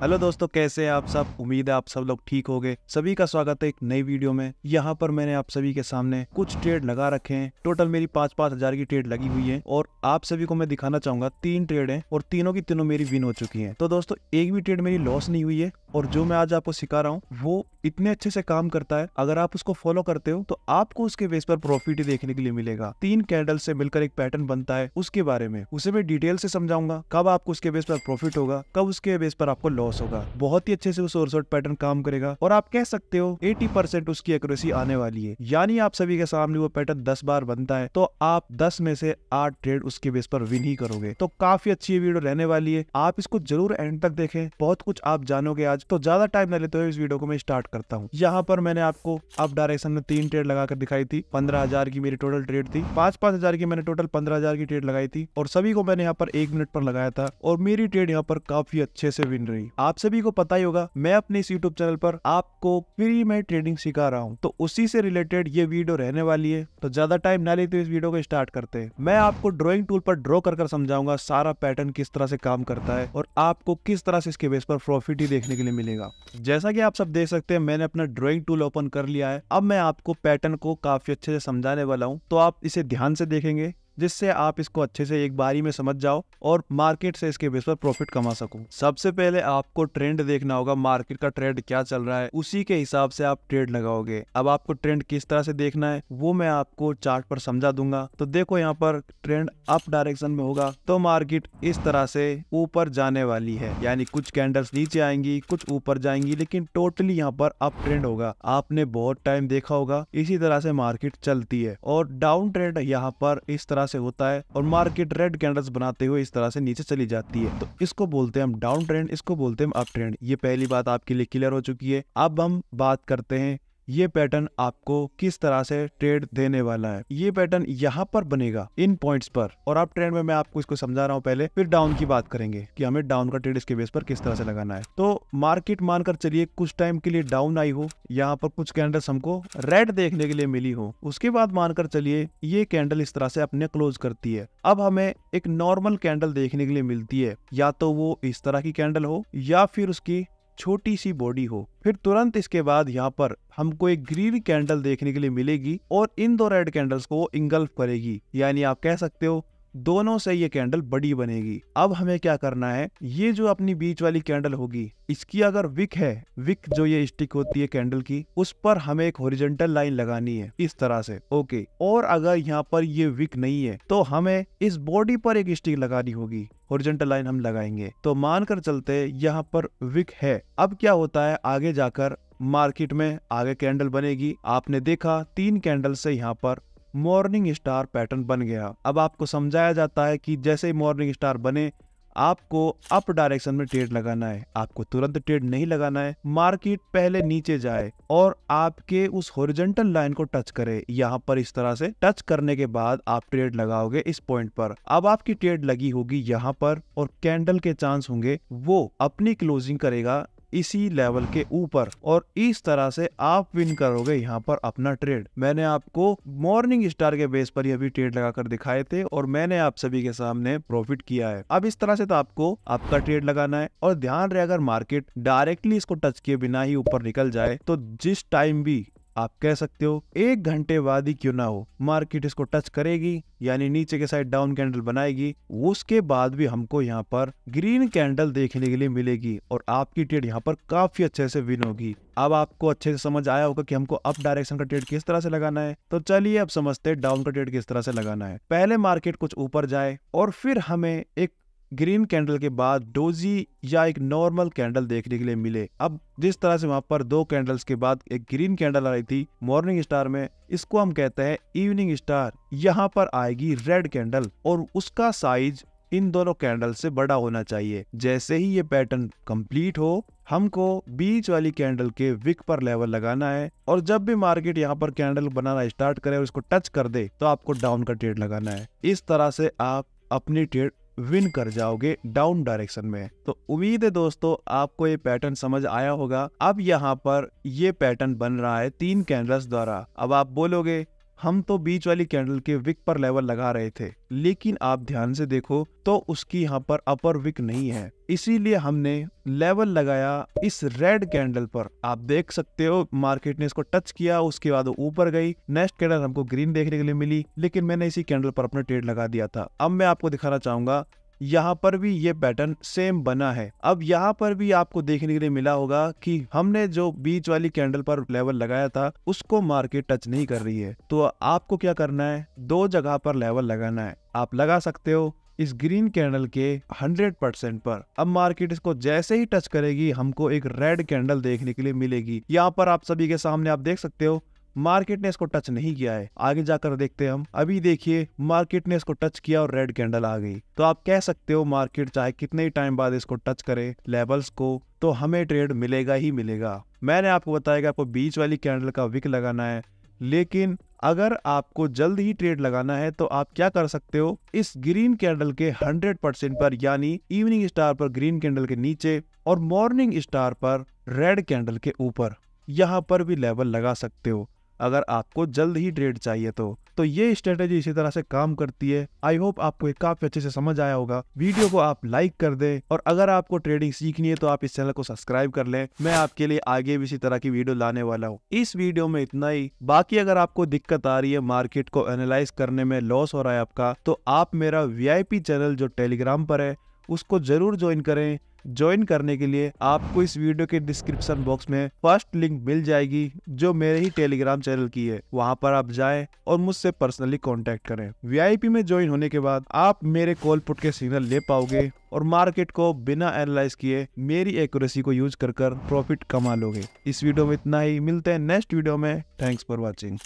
Hello दोस्तों, कैसे हैं आप सब? उम्मीद है आप सब लोग ठीक हो गए सभी का स्वागत है एक नई वीडियो में। यहाँ पर मैंने आप सभी के सामने कुछ ट्रेड लगा रखे हैं। टोटल मेरी पाँच पाँच हज़ार की ट्रेड लगी हुई है और आप सभी को मैं दिखाना चाहूँगा, तीन ट्रेड है और तीनों की तीनों मेरी विन हो चुकी है। तो दोस्तों, एक भी ट्रेड मेरी लॉस नहीं हुई है और जो मैं आज आपको सिखा रहा हूँ, वो इतने अच्छे से काम करता है। अगर आप उसको फॉलो करते हो तो आपको उसके बेस पर प्रॉफिट देखने के लिए मिलेगा। तीन कैंडल से मिलकर एक पैटर्न बनता है उसके बारे में। उसे मैं डिटेल से समझाऊँगा, कब आपको उसके बेस पर प्रॉफिट होगा, कब उसके बेस पर आपको लॉस होगा। बहुत ही अच्छे से वो सोर्स पैटर्न काम करेगा। और आप कह सकते हो एटी परसेंट उसकी एक्यूरेसी आने वाली है। यानी आप सभी के सामने वो पैटर्न दस बार बनता है तो आप दस में से आठ ट्रेड उसके बेस पर विन ही करोगे। तो काफ़ी अच्छी वीडियो रहने वाली है। आप इसको ज़रूर एंड तक देखें। बहुत कुछ आप जानोगे आज। तो ज़्यादा टाइम न लेते हुए इस वीडियो को मैं स्टार्ट करता हूँ। यहाँ पर मैंने आपको अप डायरेक्शन में तीन ट्रेड लगाकर दिखाई थी। पंद्रह की मेरी टोटल ट्रेड थी। पाँच पाँच की मैंने टोटल पंद्रह की ट्रेड लगाई थी। और सभी को मैंने यहाँ पर एक मिनट पर लगाया था। और मेरी ट्रेड यहाँ पर काफ़ी अच्छे से विन रही। आप सभी को पता ही होगा, मैं अपने इस यूट्यूब चैनल पर आपको फ्री में ट्रेडिंग सिखा रहा हूँ। तो उसी से रिलेटेड ये वीडियो रहने वाली है। तो ज़्यादा टाइम ना लेते इस वीडियो को स्टार्ट करते हैं। मैं आपको ड्रॉइंग टूल पर ड्रॉ कर समझाऊँगा सारा पैटर्न किस तरह से काम करता है और आपको किस तरह से इसके बेस पर प्रॉफिट ही देखने के लिए मिलेगा। जैसा की आप सब देख सकते हैं, मैंने अपना ड्रॉइंग टूल ओपन कर लिया है। अब मैं आपको पैटर्न को काफ़ी अच्छे से समझाने वाला हूँ। तो आप इसे ध्यान से देखेंगे। जिससे आप इसको अच्छे से एक बारी में समझ जाओ और मार्केट से इसके बेस पर प्रॉफिट कमा सको। सबसे पहले आपको ट्रेंड देखना होगा, मार्केट का ट्रेंड क्या चल रहा है, उसी के हिसाब से आप ट्रेड लगाओगे। अब आपको ट्रेंड किस तरह से देखना है, वो मैं आपको चार्ट पर समझा दूँगा। तो देखो यहाँ पर ट्रेंड अप डायरेक्शन में होगा तो मार्केट इस तरह से ऊपर जाने वाली है। यानी कुछ कैंडल्स नीचे आएँगी, कुछ ऊपर जाएँगी, लेकिन टोटली यहाँ पर अप ट्रेंड होगा। आपने बहुत टाइम देखा होगा, इसी तरह से मार्केट चलती है। और डाउन ट्रेंड यहाँ पर इस तरह से होता है और मार्केट रेड कैंडल्स बनाते हुए इस तरह से नीचे चली जाती है। तो इसको बोलते हैं हम डाउन ट्रेंड इसको बोलते हैं अप ट्रेंड ये पहली बात आपके लिए क्लियर हो चुकी है। अब हम बात करते हैं ये पैटर्न आपको किस तरह से ट्रेड देने वाला है? ये पैटर्न यहाँ पर बनेगा, इन पॉइंट्स पर। और आप ट्रेंड में, मैं आपको इसको समझा रहा हूँ पहले, फिर डाउन की बात करेंगे कि हमें डाउन का ट्रेड इसके बेस पर किस तरह से लगाना है। तो मार्केट मानकर चलिए, कुछ टाइम के लिए डाउन आई हो, यहाँ पर कुछ कैंडल्स हमको रेड देखने के लिए मिली हो। उसके बाद मानकर चलिए, ये कैंडल इस तरह से अपने क्लोज करती है। अब हमें एक नॉर्मल कैंडल देखने के लिए मिलती है। या तो वो इस तरह की कैंडल हो, या फिर उसकी छोटी सी बॉडी हो, फिर तुरंत इसके बाद यहाँ पर हमको एक ग्रीन कैंडल देखने के लिए मिलेगी और इन दो रेड कैंडल्स को इंगल्फ करेगी। यानी आप कह सकते हो दोनों से ये कैंडल बड़ी बनेगी। अब हमें क्या करना है? ये जो अपनी बीच वाली कैंडल होगी, इसकी अगर विक है विक जो ये स्टिक होती है कैंडल की, उस पर हमें एक होरिजेंटल लाइन लगानी है, इस तरह से। ओके, और अगर यहाँ पर ये विक नहीं है तो हमें इस बॉडी पर एक स्टिक लगानी होगी। होरिजेंटल लाइन हम लगाएँगे। तो मानकर चलते यहाँ पर विक है। अब क्या होता है? आगे जाकर मार्केट में आगे कैंडल बनेगी। आपने देखा, तीन कैंडल से यहाँ पर मॉर्निंग स्टार पैटर्न बन गया। अब आपको समझाया जाता है कि जैसे ही मॉर्निंग स्टार बने, आपको अप डायरेक्शन में ट्रेड लगाना है। आपको तुरंत ट्रेड नहीं लगाना है। मार्केट पहले नीचे जाए और आपके उस होरिजेंटल लाइन को टच करे। यहाँ पर इस तरह से टच करने के बाद आप ट्रेड लगाओगे इस पॉइंट पर। अब आपकी ट्रेड लगी होगी यहाँ पर और कैंडल के चांस होंगे। वो अपनी क्लोजिंग करेगा इसी लेवल के ऊपर। और इस तरह से आप विन करोगे यहाँ पर अपना ट्रेड मैंने आपको मॉर्निंग स्टार के बेस पर भी ट्रेड लगाकर दिखाए थे और मैंने आप सभी के सामने प्रॉफिट किया है। अब इस तरह से तो आपको आपका ट्रेड लगाना है और ध्यान रहे अगर मार्केट डायरेक्टली इसको टच किए बिना ही ऊपर निकल जाए तो जिस टाइम भी आप कह सकते हो, एक घंटे बाद ही क्यों ना हो, मार्केट इसको टच करेगी, यानी नीचे के साइड डाउन कैंडल बनाएगी, उसके बाद भी हमको यहाँ पर ग्रीन कैंडल देखने के लिए मिलेगी, और आपकी ट्रेड यहाँ पर काफ़ी अच्छे से विन होगी। अब आपको अच्छे से समझ आया होगा कि हमको अप डायरेक्शन का ट्रेड किस तरह से लगाना है। तो चलिए अब समझते हैं डाउन का ट्रेड किस तरह से लगाना है। पहले मार्केट कुछ ऊपर जाए, और फिर हमें एक ग्रीन कैंडल के बाद डोजी या एक नॉर्मल कैंडल देखने के लिए मिले। अब जिस तरह से वहाँ पर दो कैंडल्स के बाद एक ग्रीन कैंडल आ रही थी, मॉर्निंग स्टार में, इसको हम कहते हैं इवनिंग स्टार। यहाँ पर आएगी रेड कैंडल और उसका साइज़ इन दोनों कैंडल से बड़ा होना चाहिए। जैसे ही ये पैटर्न कंप्लीट हो, हमको बीच वाली कैंडल के विक पर लेवल लगाना है और जब भी मार्केट यहाँ पर कैंडल बनाना स्टार्ट करे और इसको टच कर दे तो आपको डाउन का ट्रेड लगाना है। इस तरह से आप अपनी ट्रेड विन कर जाओगे डाउन डायरेक्शन में। तो उम्मीद है दोस्तों, आपको ये पैटर्न समझ आया होगा। अब यहाँ पर ये पैटर्न बन रहा है तीन कैंडल्स द्वारा। अब आप बोलोगे हम तो बीच वाली कैंडल के विक पर लेवल लगा रहे थे, लेकिन आप ध्यान से देखो तो उसकी यहाँ पर अपर विक नहीं है। इसीलिए हमने लेवल लगाया इस रेड कैंडल पर। आप देख सकते हो, मार्केट ने इसको टच किया, उसके बाद ऊपर गई। नेक्स्ट कैंडल हमको ग्रीन देखने के लिए मिली, लेकिन मैंने इसी कैंडल पर अपना ट्रेड लगा दिया था। अब मैं आपको दिखाना चाहूँगा यहाँ पर भी ये पैटर्न सेम बना है। अब यहाँ पर भी आपको देखने के लिए मिला होगा कि हमने जो बीच वाली कैंडल पर लेवल लगाया था, उसको मार्केट टच नहीं कर रही है। तो आपको क्या करना है? दो जगह पर लेवल लगाना है। आप लगा सकते हो इस ग्रीन कैंडल के 100 परसेंट पर। अब मार्केट इसको जैसे ही टच करेगी, हमको एक रेड कैंडल देखने के लिए मिलेगी। यहाँ पर आप सभी के सामने आप देख सकते हो मार्केट ने इसको टच नहीं किया है। आगे जाकर देखते हैं हम। अभी देखिए, मार्केट ने इसको टच किया और रेड कैंडल आ गई। तो आप कह सकते हो मार्केट चाहे कितने ही टाइम बाद इसको टच करे, लेवल्स को तो हमें ट्रेड मिलेगा ही मिलेगा। मैंने आपको बताया कि आपको बीच वाली कैंडल का विक लगाना है। लेकिन अगर आपको जल्द ही ट्रेड लगाना है तो आप क्या कर सकते हो? इस ग्रीन कैंडल के 100 परसेंट पर, यानी इवनिंग स्टार पर ग्रीन कैंडल के नीचे और मॉर्निंग स्टार पर रेड कैंडल के ऊपर, यहाँ पर भी लेवल लगा सकते हो। अगर आपको जल्द ही ट्रेड चाहिए तो। तो ये स्ट्रेटेजी इसी तरह से काम करती है। आई होप आपको ये काफ़ी अच्छे से समझ आया होगा। वीडियो को आप लाइक कर दें और अगर आपको ट्रेडिंग सीखनी है तो आप इस चैनल को सब्सक्राइब कर लें। मैं आपके लिए आगे भी इसी तरह की वीडियो लाने वाला हूँ। इस वीडियो में इतना ही। बाकी अगर आपको दिक्कत आ रही है मार्केट को एनालाइज करने में लॉस हो रहा है आपका तो आप मेरा वीआईपी चैनल जो टेलीग्राम पर है उसको ज़रूर ज्वाइन करें। ज्वाइन करने के लिए आपको इस वीडियो के डिस्क्रिप्शन बॉक्स में फ़र्स्ट लिंक मिल जाएगी, जो मेरे ही टेलीग्राम चैनल की है। वहाँ पर आप जाएँ और मुझसे पर्सनली कांटेक्ट करें। वीआईपी में ज्वाइन होने के बाद आप मेरे कॉल पुट के सिग्नल ले पाओगे और मार्केट को बिना एनालाइज किए मेरी एक्यूरेसी को यूज़ कर कर प्रॉफिट कमा लोगे। इस वीडियो में इतना ही। मिलते हैं नेक्स्ट वीडियो में। Thanks for watching